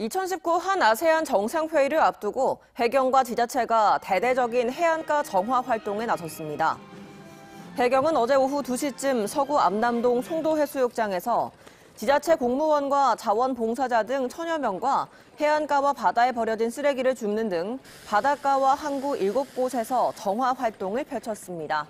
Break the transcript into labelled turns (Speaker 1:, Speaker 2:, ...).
Speaker 1: 2019 한 아세안 정상회의를 앞두고 해경과 지자체가 대대적인 해안가 정화 활동에 나섰습니다. 해경은 어제 오후 2시쯤 서구 암남동 송도해수욕장에서 지자체 공무원과 자원봉사자 등 천여 명과 해안가와 바다에 버려진 쓰레기를 줍는 등 바닷가와 항구 7곳에서 정화 활동을 펼쳤습니다.